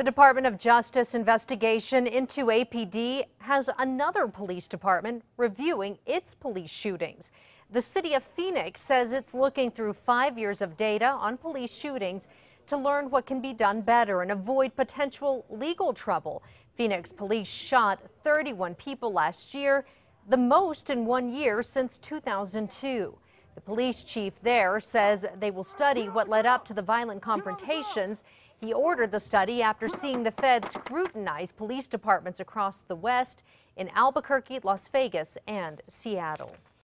The Department of Justice investigation into APD has another police department reviewing its police shootings. The city of Phoenix says it's looking through five years of data on police shootings to learn what can be done better and avoid potential legal trouble. Phoenix police shot 31 people last year, the most in one year since 2002. The police chief there says they will study what led up to the violent confrontations. He ordered the study after seeing the feds scrutinize police departments across the West in Albuquerque, Las Vegas, and Seattle.